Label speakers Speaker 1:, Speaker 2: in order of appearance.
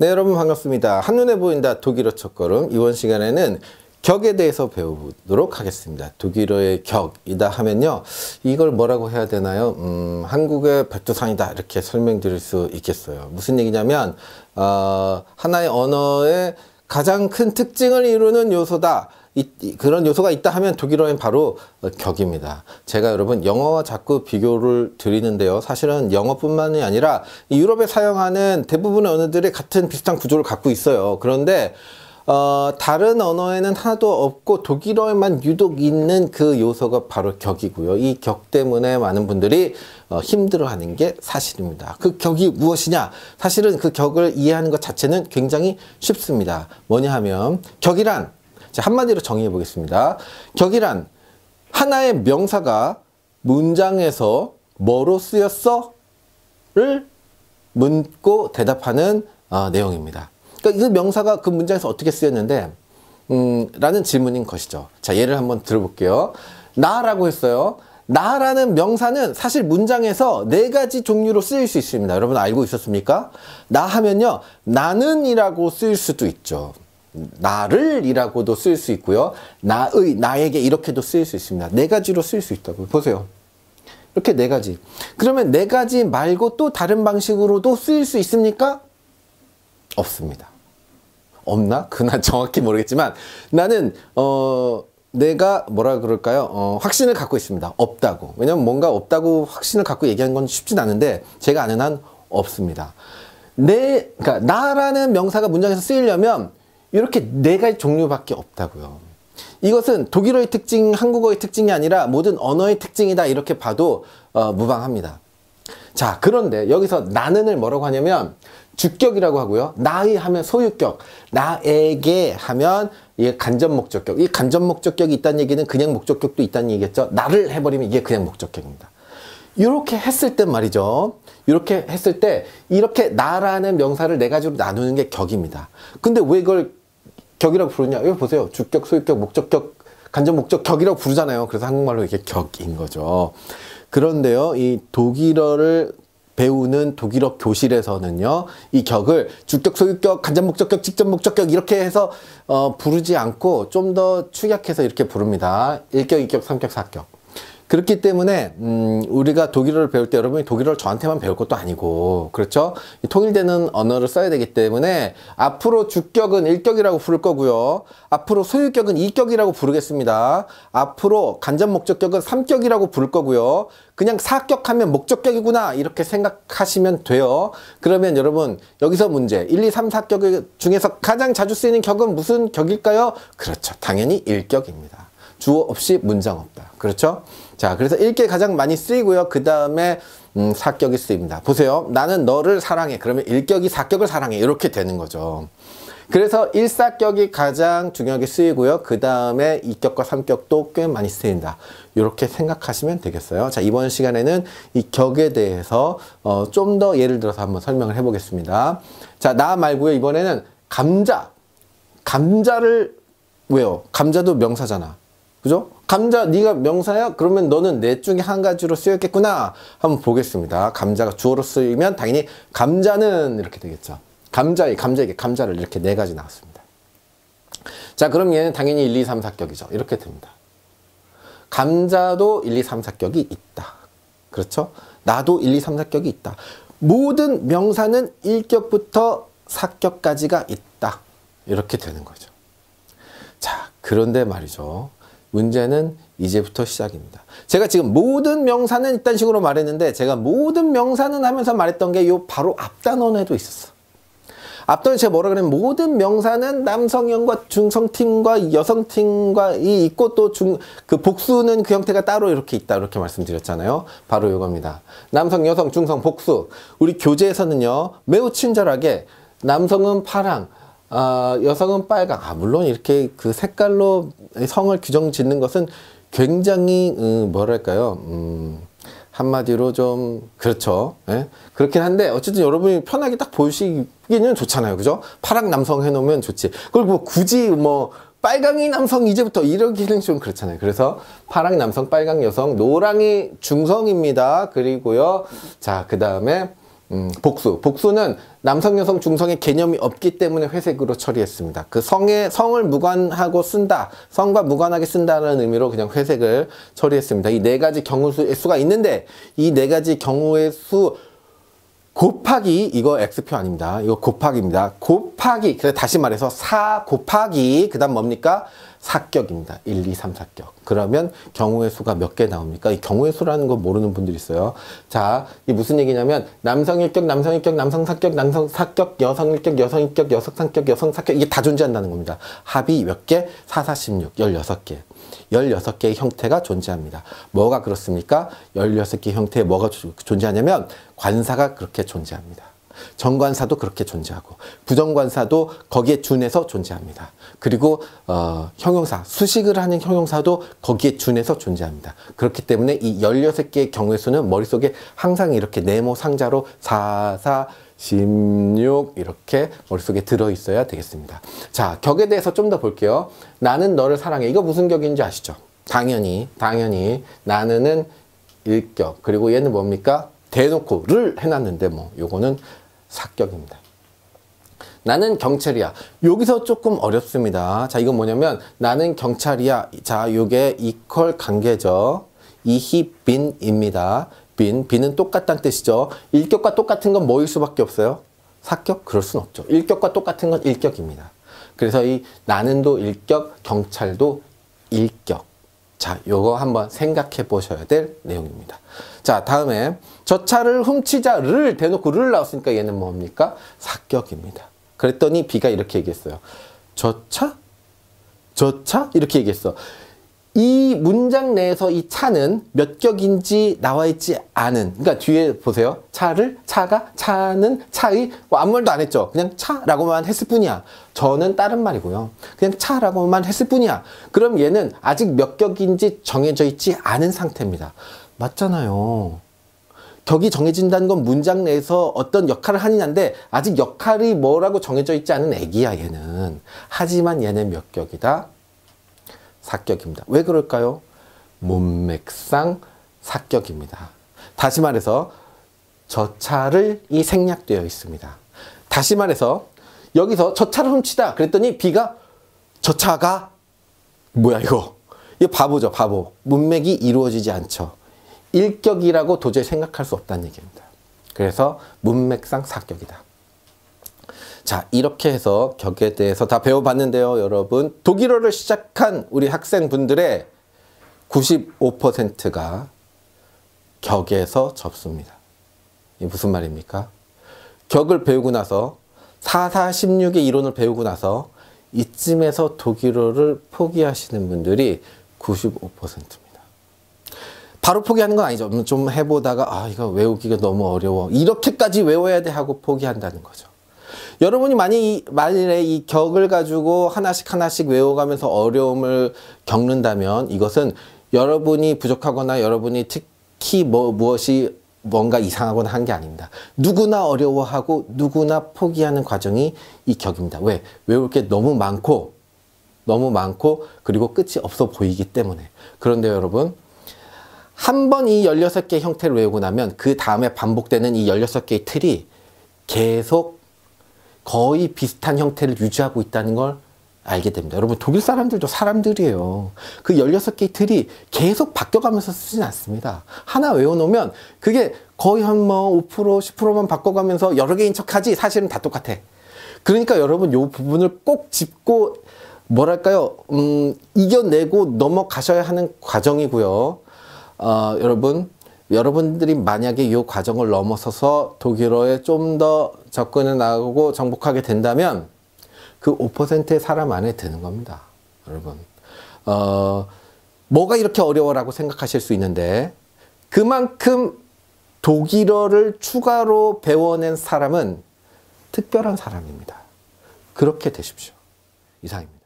Speaker 1: 네 여러분 반갑습니다. 한눈에 보인다 독일어 첫걸음 이번 시간에는 격에 대해서 배워보도록 하겠습니다. 독일어의 격이다 하면요. 이걸 뭐라고 해야 되나요? 음, 한국의 백두산이다 이렇게 설명드릴 수 있겠어요. 무슨 얘기냐면 어, 하나의 언어의 가장 큰 특징을 이루는 요소다. 이, 그런 요소가 있다 하면 독일어엔 바로 격입니다. 제가 여러분 영어와 자꾸 비교를 드리는데요. 사실은 영어뿐만이 아니라 유럽에 사용하는 대부분의 언어들이 같은 비슷한 구조를 갖고 있어요. 그런데 어, 다른 언어에는 하나도 없고 독일어에만 유독 있는 그 요소가 바로 격이고요. 이 격 때문에 많은 분들이 어, 힘들어하는 게 사실입니다. 그 격이 무엇이냐? 사실은 그 격을 이해하는 것 자체는 굉장히 쉽습니다. 뭐냐 하면 격이란 자, 한마디로 정의해 보겠습니다. 격이란 하나의 명사가 문장에서 뭐로 쓰였어? 를 묻고 대답하는 어, 내용입니다. 그러니까 그 명사가 그 문장에서 어떻게 쓰였는데 음, 라는 질문인 것이죠. 자, 예를 한번 들어볼게요. 나라고 했어요. 나라는 명사는 사실 문장에서 네 가지 종류로 쓰일 수 있습니다. 여러분 알고 있었습니까? 나 하면요. 나는 이라고 쓰일 수도 있죠. 나를이라고도 쓸 수 있고요. 나의, 나에게 이렇게도 쓰일 수 있습니다. 네 가지로 쓸 수 있다고요. 보세요. 이렇게 네 가지. 그러면 네 가지 말고 또 다른 방식으로도 쓰일 수 있습니까? 없습니다. 없나? 그난 정확히 모르겠지만 나는 어 내가 뭐라 그럴까요? 어, 확신을 갖고 있습니다. 없다고. 왜냐면 뭔가 없다고 확신을 갖고 얘기하는 건 쉽진 않은데 제가 아는 한 없습니다. 내, 그러니까 나라는 명사가 문장에서 쓰이려면 이렇게 네 가지 종류밖에 없다고요. 이것은 독일어의 특징, 한국어의 특징이 아니라 모든 언어의 특징이다 이렇게 봐도 어, 무방합니다. 자 그런데 여기서 나는을 뭐라고 하냐면 주격이라고 하고요. 나의 하면 소유격, 나에게 하면 이게 간접 목적격. 이 간접 목적격이 있다는 얘기는 그냥 목적격도 있다는 얘기겠죠. 나를 해버리면 이게 그냥 목적격입니다. 이렇게 했을 때 말이죠. 이렇게 했을 때 이렇게 나라는 명사를 네 가지로 나누는 게 격입니다. 근데 왜 이걸 격이라고 부르냐? 이거 보세요. 주격, 소유격, 목적격, 간접 목적 격이라고 부르잖아요. 그래서 한국말로 이게 격인 거죠. 그런데요, 이 독일어를 배우는 독일어 교실에서는요, 이 격을 주격, 소유격, 간접 목적격, 직접 목적격 이렇게 해서 어, 부르지 않고 좀 더 축약해서 이렇게 부릅니다. 1격, 2격, 3격, 4격. 그렇기 때문에 음, 우리가 독일어를 배울 때 여러분이 독일어를 저한테만 배울 것도 아니고 그렇죠? 통일되는 언어를 써야 되기 때문에 앞으로 주격은 1격이라고 부를 거고요. 앞으로 소유격은 2격이라고 부르겠습니다. 앞으로 간접 목적격은 3격이라고 부를 거고요. 그냥 4격하면 목적격이구나 이렇게 생각하시면 돼요. 그러면 여러분 여기서 문제 1, 2, 3, 4격 중에서 가장 자주 쓰이는 격은 무슨 격일까요? 그렇죠. 당연히 1격입니다. 주어 없이 문장 없다. 그렇죠? 자, 그래서 1개 가장 많이 쓰이고요. 그 다음에 음, 사격이 쓰입니다. 보세요. 나는 너를 사랑해. 그러면 1격이 사격을 사랑해. 이렇게 되는 거죠. 그래서 1사격이 가장 중요하게 쓰이고요. 그 다음에 2격과 3격도 꽤 많이 쓰인다. 이렇게 생각하시면 되겠어요. 자, 이번 시간에는 이 격에 대해서 어, 좀 더 예를 들어서 한번 설명을 해보겠습니다. 자, 나 말고요. 이번에는 감자. 감자를 왜요? 감자도 명사잖아. 그죠? 감자 네가 명사야? 그러면 너는 넷 중에 한 가지로 쓰였겠구나. 한번 보겠습니다. 감자가 주어로 쓰이면 당연히 감자는 이렇게 되겠죠. 감자에 감자에게 감자를 이렇게 네 가지 나왔습니다. 자, 그럼 얘는 당연히 1, 2, 3, 4격이죠. 이렇게 됩니다. 감자도 1, 2, 3, 4격이 있다. 그렇죠? 나도 1, 2, 3, 4격이 있다. 모든 명사는 1격부터 4격까지가 있다. 이렇게 되는 거죠. 자, 그런데 말이죠. 문제는 이제부터 시작입니다. 제가 지금 모든 명사는 이딴 식으로 말했는데 제가 모든 명사는 하면서 말했던 게 요 바로 앞단원에도 있었어. 앞단에 제가 뭐라 그랬냐면 모든 명사는 남성형과 중성팀과 여성팀과 이 있고 또 중 그 복수는 그 형태가 따로 이렇게 있다 이렇게 말씀드렸잖아요. 바로 이겁니다. 남성, 여성, 중성, 복수. 우리 교재에서는요 매우 친절하게 남성은 파랑, 아, 여성은 빨강. 아, 물론 이렇게 그 색깔로 성을 규정 짓는 것은 굉장히, 음, 뭐랄까요, 음, 한마디로 좀, 그렇죠. 예? 그렇긴 한데, 어쨌든 여러분이 편하게 딱 보시기는 좋잖아요. 그죠? 파랑 남성 해놓으면 좋지. 그리고 뭐 굳이 뭐, 빨강이 남성 이제부터 이러기는 좀 그렇잖아요. 그래서 파랑 남성, 빨강 여성, 노랑이 중성입니다. 그리고요. 자, 그 다음에 음, 복수. 복수는 남성, 여성, 중성의 개념이 없기 때문에 회색으로 처리했습니다. 그 성의, 성을 무관하고 쓴다. 성과 무관하게 쓴다는 의미로 그냥 회색을 처리했습니다. 이 네 가지 경우의 수가 있는데, 이 네 가지 경우의 수 곱하기, 이거 X표 아닙니다. 이거 곱하기입니다. 곱하기, 그래서 다시 말해서 4 곱하기, 그 다음 뭡니까? 사격입니다. 1, 2, 3 사격. 그러면 경우의 수가 몇 개 나옵니까? 이 경우의 수라는 거 모르는 분들이 있어요. 자, 이 무슨 얘기냐면 남성 일격, 남성 일격, 남성 사격, 남성 사격, 여성 일격, 여성 일격, 여성 사격, 여성 사격 이게 다 존재한다는 겁니다. 합이 몇 개? 4, 4, 16, 16개. 16개의 형태가 존재합니다. 뭐가 그렇습니까? 16개 형태에 뭐가 존재하냐면 관사가 그렇게 존재합니다. 정관사도 그렇게 존재하고 부정관사도 거기에 준해서 존재합니다. 그리고 어, 형용사, 수식을 하는 형용사도 거기에 준해서 존재합니다. 그렇기 때문에 이 16개의 경우의 수는 머릿속에 항상 이렇게 네모 상자로 4, 4, 16 이렇게 머릿속에 들어있어야 되겠습니다. 자, 격에 대해서 좀 더 볼게요. 나는 너를 사랑해. 이거 무슨 격인지 아시죠? 당연히, 당연히 나는은 일격. 그리고 얘는 뭡니까? 대놓고 를 해놨는데 뭐 요거는 사격입니다. 나는 경찰이야. 여기서 조금 어렵습니다. 자, 이건 뭐냐면 나는 경찰이야. 자, 요게 이퀄 관계죠. 이히 빈입니다. 빈. 빈은 똑같다는 뜻이죠. 일격과 똑같은 건 뭐일 수밖에 없어요? 사격? 그럴 순 없죠. 일격과 똑같은 건 일격입니다. 그래서 이 나는도 일격, 경찰도 일격. 자, 요거 한번 생각해 보셔야 될 내용입니다. 자, 다음에 저 차를 훔치자를 대놓고 를 나왔으니까 얘는 뭡니까? 사격입니다. 그랬더니 B가 이렇게 얘기했어요. 저 차? 저 차? 이렇게 얘기했어. 이 문장 내에서 이 차는 몇 격인지 나와 있지 않은. 그러니까 뒤에 보세요. 차를 차가 차는 차의 뭐 아무 말도 안 했죠. 그냥 차라고만 했을 뿐이야. 저는 다른 말이고요. 그냥 차라고만 했을 뿐이야. 그럼 얘는 아직 몇 격인지 정해져 있지 않은 상태입니다. 맞잖아요. 격이 정해진다는 건 문장 내에서 어떤 역할을 하느냐인데 아직 역할이 뭐라고 정해져 있지 않은 애기야 얘는. 하지만 얘는 몇 격이다 사격입니다. 왜 그럴까요? 문맥상 사격입니다. 다시 말해서 저 차를 이 생략되어 있습니다. 다시 말해서 여기서 저 차를 훔치다 그랬더니 B가 저 차가 뭐야 이거 이 바보죠 바보 문맥이 이루어지지 않죠 일격이라고 도저히 생각할 수 없다는 얘기입니다 그래서 문맥상 사격이다 자, 이렇게 해서 격에 대해서 다 배워봤는데요, 여러분. 독일어를 시작한 우리 학생분들의 95%가 격에서 접습니다. 이 무슨 말입니까? 격을 배우고 나서 4, 4, 16의 이론을 배우고 나서 이쯤에서 독일어를 포기하시는 분들이 95%입니다. 바로 포기하는 건 아니죠. 좀 해보다가 아 이거 외우기가 너무 어려워. 이렇게까지 외워야 돼 하고 포기한다는 거죠. 여러분이 만약 만일에 이 격을 가지고 하나씩 하나씩 외워가면서 어려움을 겪는다면 이것은 여러분이 부족하거나 여러분이 특히 뭐 무엇이 뭔가 이상하거나 한 게 아닙니다. 누구나 어려워하고 누구나 포기하는 과정이 이 격입니다. 왜? 외울 게 너무 많고 너무 많고 그리고 끝이 없어 보이기 때문에. 그런데 여러분 한 번 이 16개 형태를 외우고 나면 그 다음에 반복되는 이 16개의 틀이 계속 거의 비슷한 형태를 유지하고 있다는 걸 알게 됩니다. 여러분 독일 사람들도 사람들이에요. 그 16개의 틀이 계속 바뀌어가면서 쓰진 않습니다. 하나 외워놓으면 그게 거의 한 뭐 5% 10%만 바꿔가면서 여러 개인 척하지 사실은 다 똑같아. 그러니까 여러분 요 부분을 꼭 짚고 뭐랄까요 음, 이겨내고 넘어가셔야 하는 과정이고요. 어, 여러분 여러분들이 만약에 이 과정을 넘어서서 독일어에 좀 더 접근해 나가고 정복하게 된다면 그 5%의 사람 안에 드는 겁니다. 여러분. 어, 뭐가 이렇게 어려워라고 생각하실 수 있는데 그만큼 독일어를 추가로 배워낸 사람은 특별한 사람입니다. 그렇게 되십시오. 이상입니다.